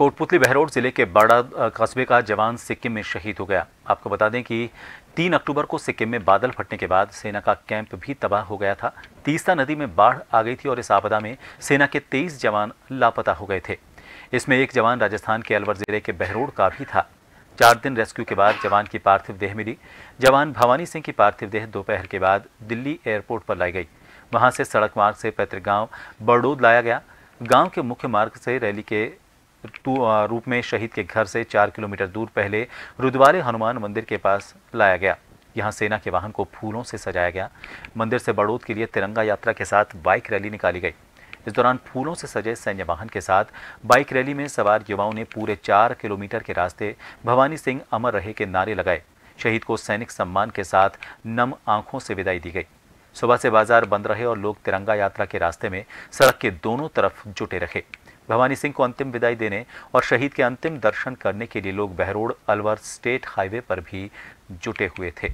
कोटपुतली बहरोड ज़िले के बड़ा कस्बे का जवान सिक्किम में शहीद हो गया। आपको बता दें कि तीन अक्टूबर को सिक्किम में बादल फटने के बाद सेना का कैंप भी तबाह हो गया था। तीस्ता नदी में बाढ़ आ गई थी और इस आपदा में सेना के तेईस जवान लापता हो गए थे। इसमें एक जवान राजस्थान के अलवर ज़िले के बहरोड का भी था। चार दिन रेस्क्यू के बाद जवान की पार्थिव देह मिली। जवान भवानी सिंह की पार्थिव देह दोपहर के बाद दिल्ली एयरपोर्ट पर लाई गई। वहाँ से सड़क मार्ग से पैतृक गाँव बड़ोद लाया गया। गाँव के मुख्य मार्ग से रैली के रूप में शहीद के घर से चार किलोमीटर दूर पहले रुद्वारे हनुमान मंदिर के पास लाया गया। यहाँ सेना के वाहन को फूलों से सजाया गया। मंदिर से बड़ोद के लिए तिरंगा यात्रा के साथ बाइक रैली निकाली गई। इस दौरान फूलों से सजे सैन्य वाहन के साथ बाइक रैली में सवार युवाओं ने पूरे चार किलोमीटर के रास्ते भवानी सिंह अमर रहे के नारे लगाए। शहीद को सैनिक सम्मान के साथ नम आँखों से विदाई दी गई। सुबह से बाज़ार बंद रहे और लोग तिरंगा यात्रा के रास्ते में सड़क के दोनों तरफ़ जुटे रहे। भवानी सिंह को अंतिम विदाई देने और शहीद के अंतिम दर्शन करने के लिए लोग बहरोड अलवर स्टेट हाईवे पर भी जुटे हुए थे।